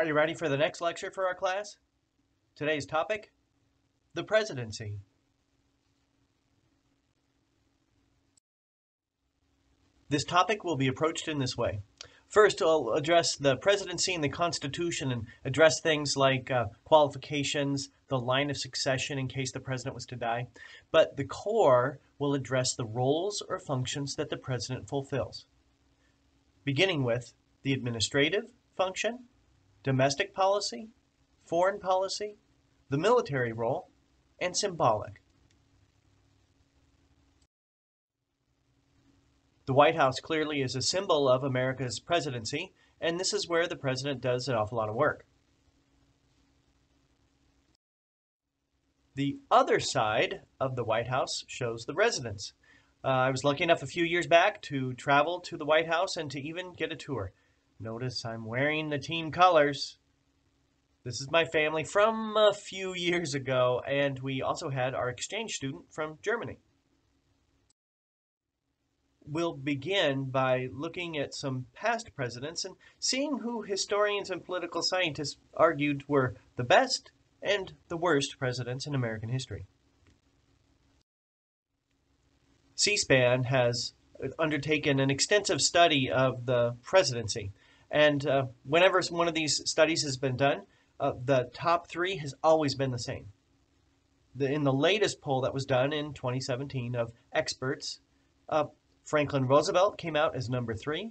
Are you ready for the next lecture for our class? Today's topic, the presidency. This topic will be approached in this way. First, I'll address the presidency and the Constitution and address things like uh, qualifications, the line of succession in case the president was to die. But the core will address the roles or functions that the president fulfills, beginning with the administrative function, domestic policy, foreign policy, the military role, and symbolic. The White House clearly is a symbol of America's presidency, and this is where the president does an awful lot of work. The other side of the White House shows the residence. Uh, I was lucky enough a few years back to travel to the White House and to even get a tour. Notice I'm wearing the team colors. This is my family from a few years ago, and we also had our exchange student from Germany we'll begin by looking at some past presidents and seeing who historians and political scientists argued were the best and the worst presidents in American history. C-SPAN has undertaken an extensive study of the presidency. And uh, whenever one of these studies has been done, uh, the top three has always been the same. The, in the latest poll that was done in 2017 of experts, uh, Franklin Roosevelt came out as number three.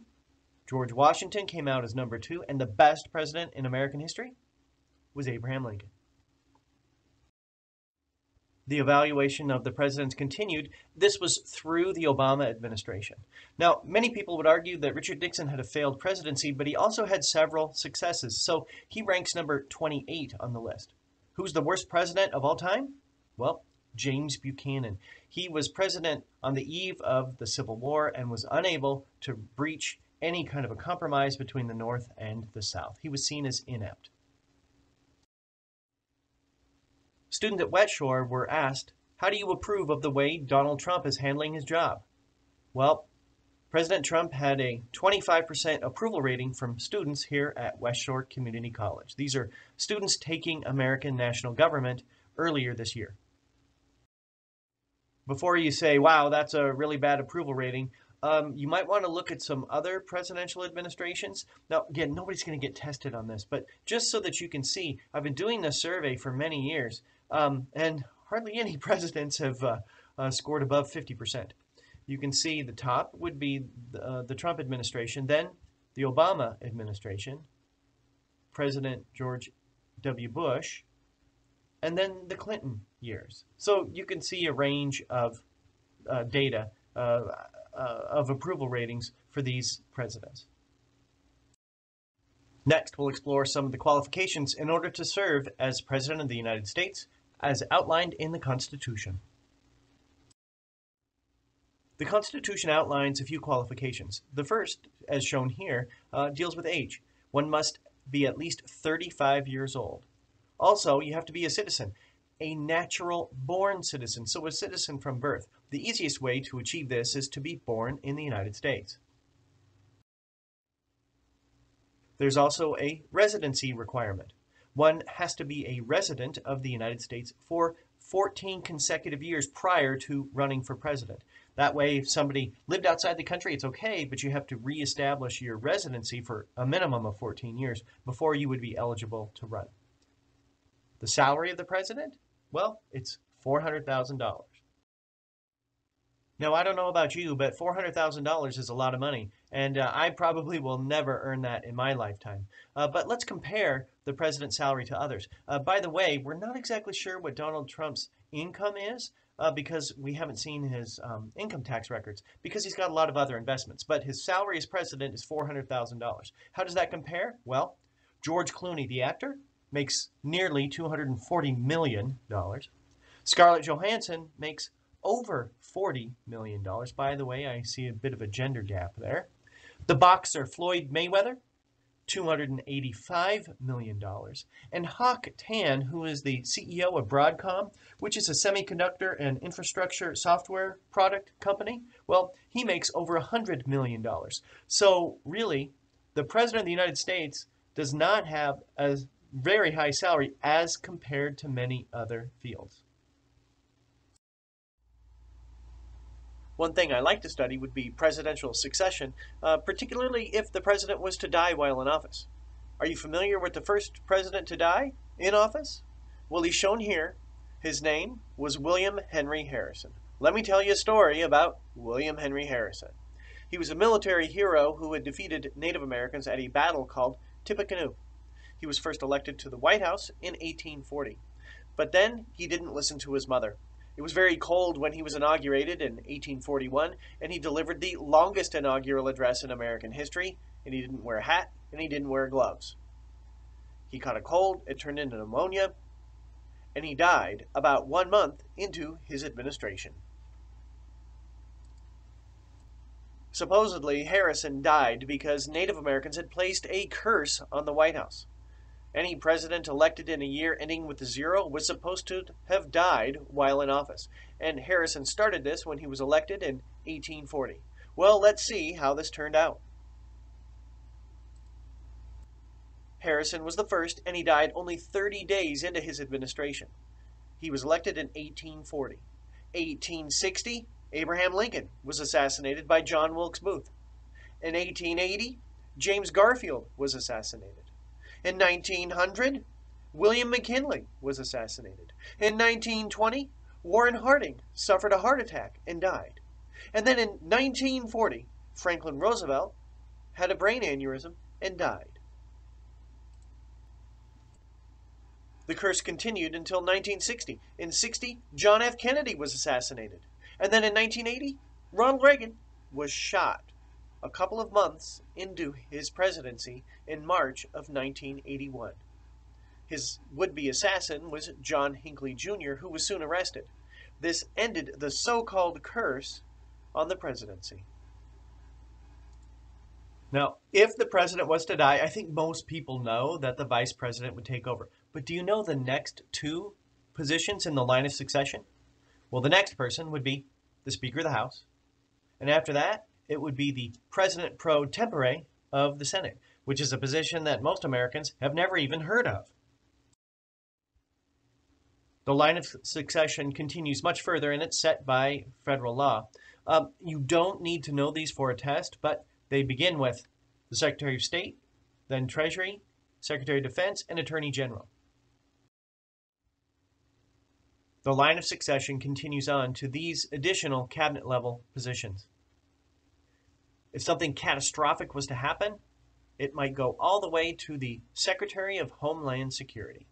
George Washington came out as number two. And the best president in American history was Abraham Lincoln. The evaluation of the presidents continued. This was through the Obama administration. Now, many people would argue that Richard Nixon had a failed presidency, but he also had several successes. So he ranks number 28 on the list. Who's the worst president of all time? Well, James Buchanan. He was president on the eve of the Civil War and was unable to breach any kind of a compromise between the North and the South. He was seen as inept. Students at West Shore were asked, how do you approve of the way Donald Trump is handling his job? Well, President Trump had a 25% approval rating from students here at West Shore Community College. These are students taking American national government earlier this year before you say, wow, that's a really bad approval rating, um, you might want to look at some other presidential administrations. Now, again, nobody's going to get tested on this, but just so that you can see, I've been doing this survey for many years, um, and hardly any presidents have uh, uh, scored above 50%. You can see the top would be the, uh, the Trump administration, then the Obama administration, President George W. Bush, and then the Clinton years. So you can see a range of uh, data uh, uh, of approval ratings for these presidents. Next, we'll explore some of the qualifications in order to serve as President of the United States as outlined in the Constitution. The Constitution outlines a few qualifications. The first, as shown here, uh, deals with age. One must be at least 35 years old. Also, you have to be a citizen, a natural born citizen, so a citizen from birth. The easiest way to achieve this is to be born in the United States. There's also a residency requirement. One has to be a resident of the United States for 14 consecutive years prior to running for president. That way, if somebody lived outside the country, it's okay, but you have to reestablish your residency for a minimum of 14 years before you would be eligible to run. The salary of the president? Well, it's $400,000. Now, I don't know about you, but $400,000 is a lot of money, and uh, I probably will never earn that in my lifetime. Uh, but let's compare the president's salary to others. Uh, by the way, we're not exactly sure what Donald Trump's income is uh, because we haven't seen his um, income tax records because he's got a lot of other investments. But his salary as president is $400,000. How does that compare? Well, George Clooney, the actor, makes nearly $240 million. Scarlett Johansson makes over $40 million. By the way, I see a bit of a gender gap there. The boxer Floyd Mayweather, $285 million. And Hock Tan, who is the CEO of Broadcom, which is a semiconductor and infrastructure software product company, well, he makes over $100 million. So really, the President of the United States does not have a very high salary as compared to many other fields. One thing I like to study would be presidential succession, uh, particularly if the president was to die while in office. Are you familiar with the first president to die in office? Well, he's shown here. His name was William Henry Harrison. Let me tell you a story about William Henry Harrison. He was a military hero who had defeated Native Americans at a battle called Tippecanoe. He was first elected to the White House in 1840. But then he didn't listen to his mother. It was very cold when he was inaugurated in 1841, and he delivered the longest inaugural address in American history, and he didn't wear a hat, and he didn't wear gloves. He caught a cold, it turned into pneumonia, and he died about one month into his administration. Supposedly, Harrison died because Native Americans had placed a curse on the White House. Any president elected in a year ending with a zero was supposed to have died while in office, and Harrison started this when he was elected in 1840. Well, let's see how this turned out. Harrison was the first, and he died only 30 days into his administration. He was elected in 1840. 1860, Abraham Lincoln was assassinated by John Wilkes Booth. In 1880, James Garfield was assassinated. In 1900, William McKinley was assassinated. In 1920, Warren Harding suffered a heart attack and died. And then in 1940, Franklin Roosevelt had a brain aneurysm and died. The curse continued until 1960. In 60, John F. Kennedy was assassinated. And then in 1980, Ronald Reagan was shot a couple of months into his presidency in March of 1981. His would be assassin was John Hinckley Jr., who was soon arrested. This ended the so called curse on the presidency. Now, if the president was to die, I think most people know that the vice president would take over. But do you know the next two positions in the line of succession? Well, the next person would be the Speaker of the House. And after that, it would be the President pro tempore of the Senate, which is a position that most Americans have never even heard of. The line of succession continues much further and it's set by federal law. Um, you don't need to know these for a test, but they begin with the Secretary of State, then Treasury, Secretary of Defense, and Attorney General. The line of succession continues on to these additional cabinet level positions. If something catastrophic was to happen, it might go all the way to the Secretary of Homeland Security.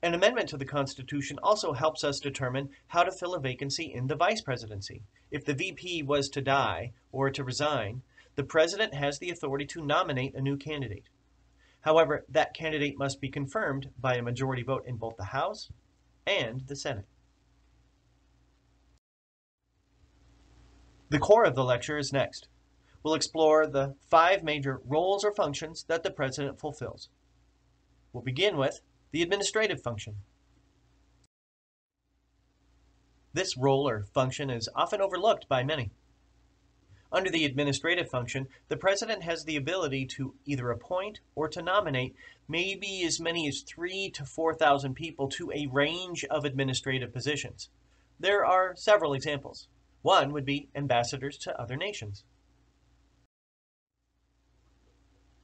An amendment to the Constitution also helps us determine how to fill a vacancy in the vice presidency. If the VP was to die or to resign, the president has the authority to nominate a new candidate. However, that candidate must be confirmed by a majority vote in both the House and the Senate. The core of the lecture is next. We'll explore the five major roles or functions that the president fulfills. We'll begin with the administrative function. This role or function is often overlooked by many. Under the administrative function, the president has the ability to either appoint or to nominate maybe as many as three to 4,000 people to a range of administrative positions. There are several examples. One would be ambassadors to other nations.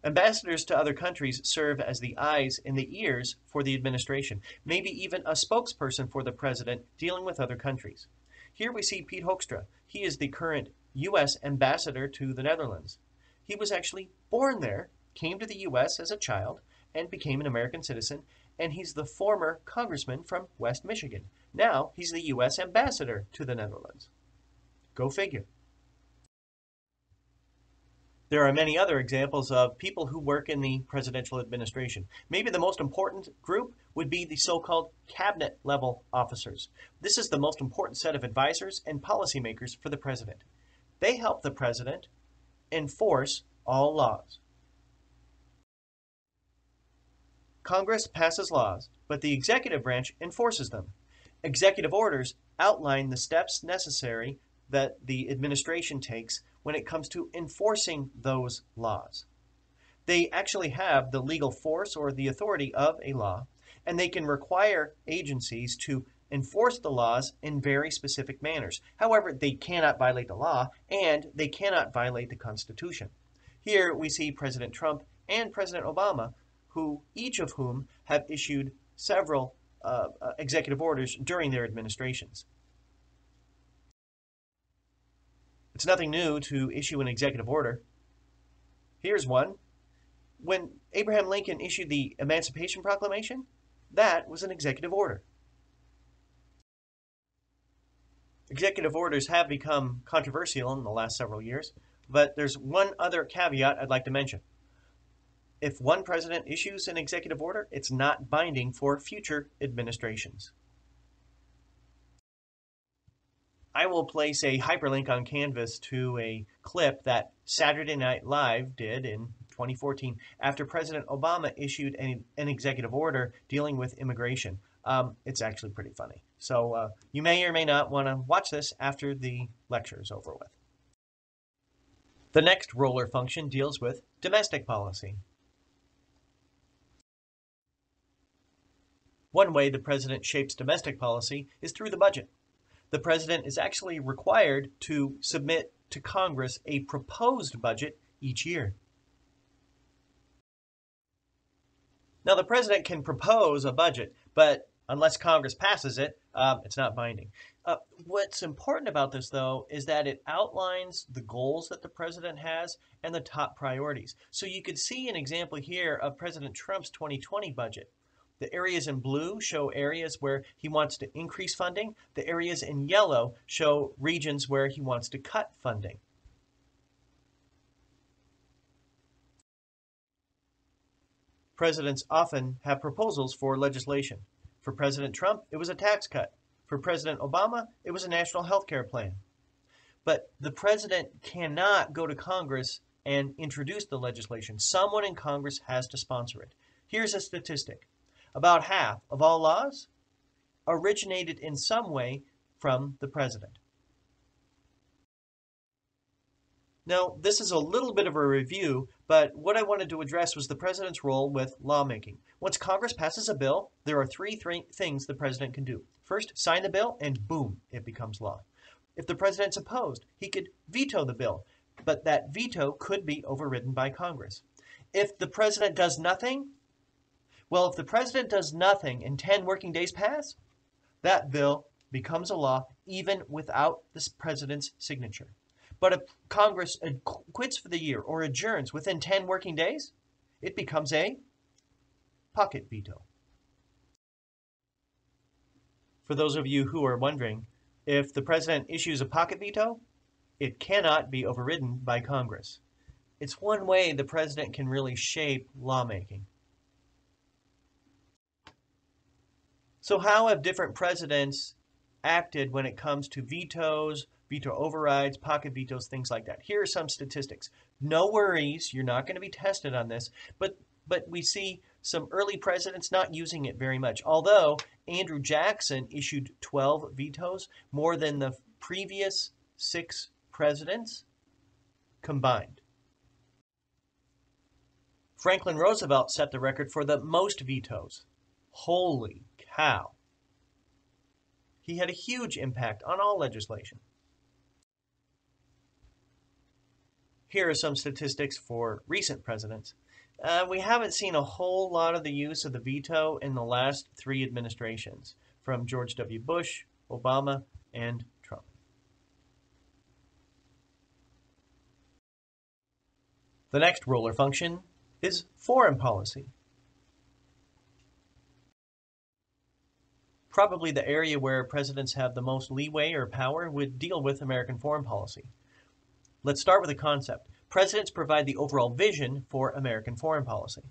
Ambassadors to other countries serve as the eyes and the ears for the administration, maybe even a spokesperson for the president dealing with other countries. Here we see Pete Hoekstra. He is the current U.S. ambassador to the Netherlands. He was actually born there, came to the U.S. as a child, and became an American citizen, and he's the former congressman from West Michigan. Now he's the U.S. ambassador to the Netherlands. Go figure. There are many other examples of people who work in the presidential administration. Maybe the most important group would be the so-called cabinet level officers. This is the most important set of advisors and policymakers for the president. They help the president enforce all laws. Congress passes laws, but the executive branch enforces them. Executive orders outline the steps necessary that the administration takes when it comes to enforcing those laws. They actually have the legal force or the authority of a law, and they can require agencies to enforce the laws in very specific manners. However, they cannot violate the law and they cannot violate the Constitution. Here we see President Trump and President Obama, who each of whom have issued several uh, uh, executive orders during their administrations. It's nothing new to issue an executive order. Here's one. When Abraham Lincoln issued the Emancipation Proclamation, that was an executive order. Executive orders have become controversial in the last several years, but there's one other caveat I'd like to mention. If one president issues an executive order, it's not binding for future administrations. I will place a hyperlink on Canvas to a clip that Saturday Night Live did in 2014 after President Obama issued an, an executive order dealing with immigration. Um, it's actually pretty funny. So uh, you may or may not want to watch this after the lecture is over with. The next roller function deals with domestic policy. One way the president shapes domestic policy is through the budget. The president is actually required to submit to Congress a proposed budget each year. Now, the president can propose a budget, but unless Congress passes it, um, it's not binding. Uh, what's important about this, though, is that it outlines the goals that the president has and the top priorities. So you could see an example here of President Trump's 2020 budget. The areas in blue show areas where he wants to increase funding. The areas in yellow show regions where he wants to cut funding. Presidents often have proposals for legislation. For President Trump, it was a tax cut. For President Obama, it was a national health care plan. But the president cannot go to Congress and introduce the legislation. Someone in Congress has to sponsor it. Here's a statistic about half of all laws originated in some way from the president. Now, this is a little bit of a review, but what I wanted to address was the president's role with lawmaking. Once Congress passes a bill, there are three th things the president can do. First, sign the bill, and boom, it becomes law. If the president's opposed, he could veto the bill, but that veto could be overridden by Congress. If the president does nothing, well, if the president does nothing and 10 working days pass, that bill becomes a law even without the president's signature. But if Congress quits for the year or adjourns within 10 working days, it becomes a pocket veto. For those of you who are wondering, if the president issues a pocket veto, it cannot be overridden by Congress. It's one way the president can really shape lawmaking. So how have different presidents acted when it comes to vetoes, veto overrides, pocket vetoes, things like that? Here are some statistics. No worries, you're not going to be tested on this, but but we see some early presidents not using it very much. Although Andrew Jackson issued 12 vetoes, more than the previous six presidents combined. Franklin Roosevelt set the record for the most vetoes. Holy how? He had a huge impact on all legislation. Here are some statistics for recent presidents. Uh, we haven't seen a whole lot of the use of the veto in the last three administrations, from George W. Bush, Obama, and Trump. The next roller function is foreign policy. Probably the area where presidents have the most leeway or power would deal with American foreign policy. Let's start with a concept. Presidents provide the overall vision for American foreign policy.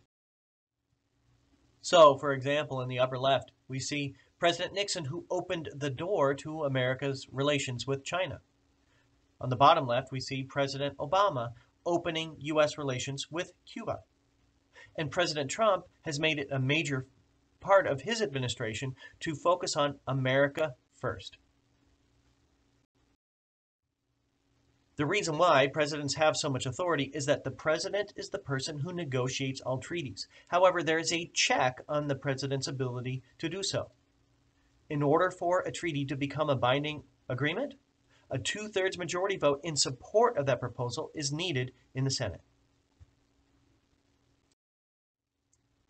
So, for example, in the upper left, we see President Nixon who opened the door to America's relations with China. On the bottom left, we see President Obama opening U.S. relations with Cuba. And President Trump has made it a major part of his administration to focus on America first. The reason why presidents have so much authority is that the president is the person who negotiates all treaties. However, there is a check on the president's ability to do so. In order for a treaty to become a binding agreement, a two thirds majority vote in support of that proposal is needed in the Senate.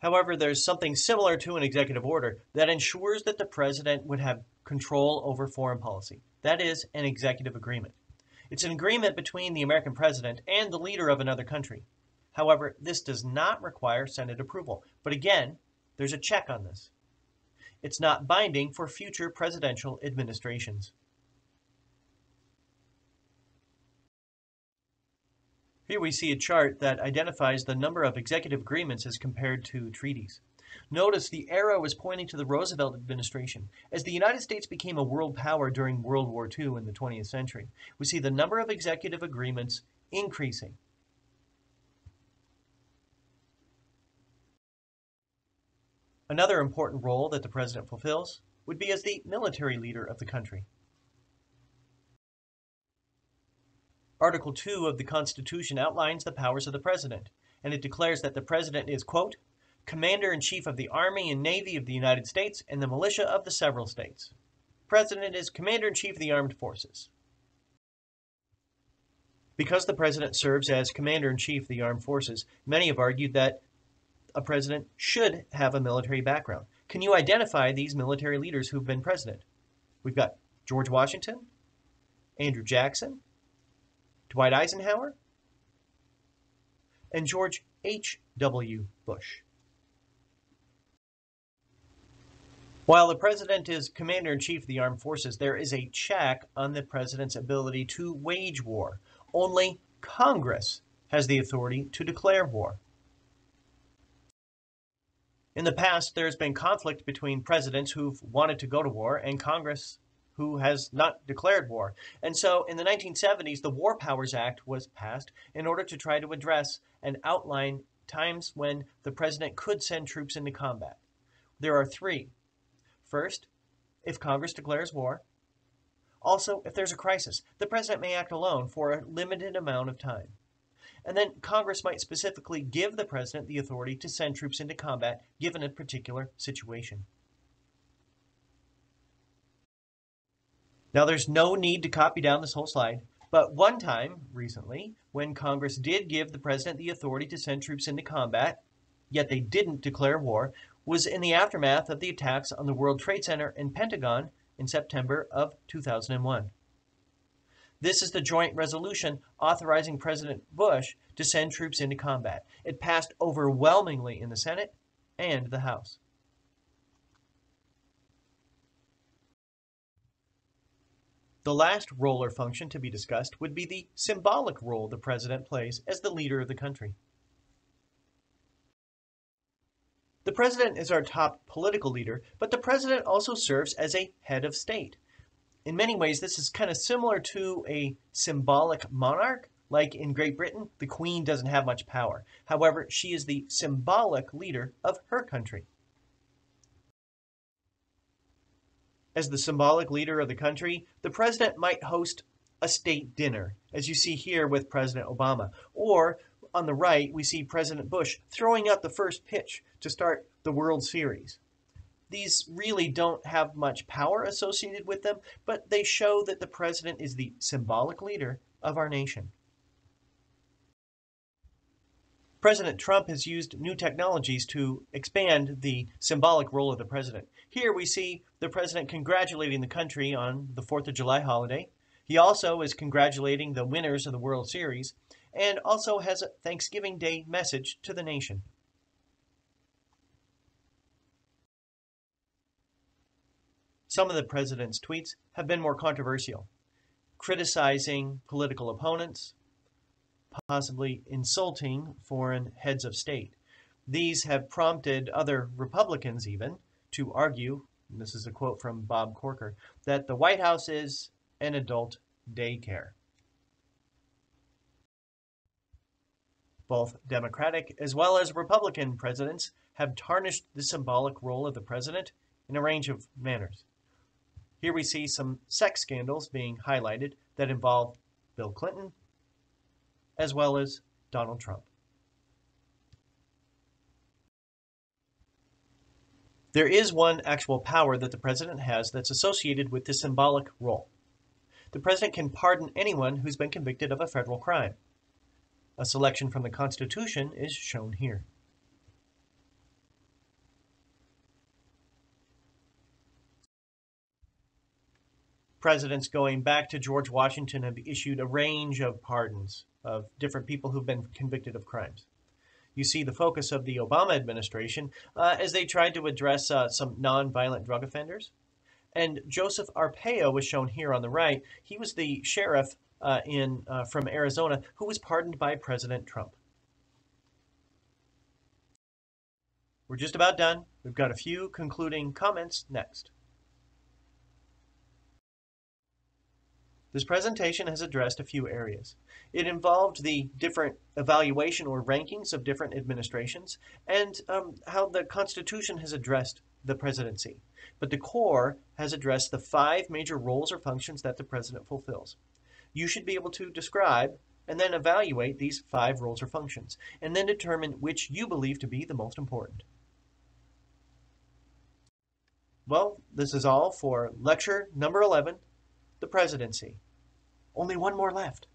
However, there's something similar to an executive order that ensures that the president would have control over foreign policy. That is an executive agreement. It's an agreement between the American president and the leader of another country. However, this does not require Senate approval. But again, there's a check on this. It's not binding for future presidential administrations. Here we see a chart that identifies the number of executive agreements as compared to treaties. Notice the arrow is pointing to the Roosevelt administration. As the United States became a world power during World War II in the 20th century, we see the number of executive agreements increasing. Another important role that the president fulfills would be as the military leader of the country. Article 2 of the Constitution outlines the powers of the President, and it declares that the President is, quote, Commander in Chief of the Army and Navy of the United States and the militia of the several states. President is Commander in Chief of the Armed Forces. Because the President serves as Commander in Chief of the Armed Forces, many have argued that a president should have a military background. Can you identify these military leaders who've been president? We've got George Washington, Andrew Jackson, Dwight Eisenhower, and George H.W. Bush. While the president is commander in chief of the armed forces, there is a check on the president's ability to wage war. Only Congress has the authority to declare war. In the past, there's been conflict between presidents who've wanted to go to war and Congress who has not declared war. And so in the 1970s, the War Powers Act was passed in order to try to address and outline times when the president could send troops into combat. There are three. First, if Congress declares war. Also, if there's a crisis, the president may act alone for a limited amount of time. And then Congress might specifically give the president the authority to send troops into combat given a particular situation. Now, there's no need to copy down this whole slide, but one time recently, when Congress did give the president the authority to send troops into combat, yet they didn't declare war, was in the aftermath of the attacks on the World Trade Center and Pentagon in September of 2001. This is the joint resolution authorizing President Bush to send troops into combat. It passed overwhelmingly in the Senate and the House. The last role or function to be discussed would be the symbolic role the president plays as the leader of the country. The president is our top political leader, but the president also serves as a head of state. In many ways, this is kind of similar to a symbolic monarch. Like in Great Britain, the queen doesn't have much power. However, she is the symbolic leader of her country. As the symbolic leader of the country, the president might host a state dinner, as you see here with President Obama. Or on the right, we see President Bush throwing out the first pitch to start the World Series. These really don't have much power associated with them, but they show that the president is the symbolic leader of our nation. President Trump has used new technologies to expand the symbolic role of the president. Here we see the president congratulating the country on the 4th of July holiday. He also is congratulating the winners of the World Series and also has a Thanksgiving Day message to the nation. Some of the president's tweets have been more controversial, criticizing political opponents, possibly insulting foreign heads of state. These have prompted other Republicans even to argue, this is a quote from Bob Corker, that the White House is an adult daycare. Both Democratic as well as Republican presidents have tarnished the symbolic role of the president in a range of manners. Here we see some sex scandals being highlighted that involve Bill Clinton, as well as Donald Trump. There is one actual power that the president has that's associated with the symbolic role. The president can pardon anyone who's been convicted of a federal crime. A selection from the Constitution is shown here. Presidents going back to George Washington have issued a range of pardons of different people who've been convicted of crimes. You see the focus of the Obama administration uh, as they tried to address uh, some nonviolent drug offenders. And Joseph Arpaio was shown here on the right. He was the sheriff uh, in uh, from Arizona who was pardoned by President Trump. We're just about done. We've got a few concluding comments next. This presentation has addressed a few areas. It involved the different evaluation or rankings of different administrations and um, how the Constitution has addressed the presidency. But the core has addressed the five major roles or functions that the president fulfills. You should be able to describe and then evaluate these five roles or functions, and then determine which you believe to be the most important. Well, this is all for lecture number 11, the presidency. Only one more left.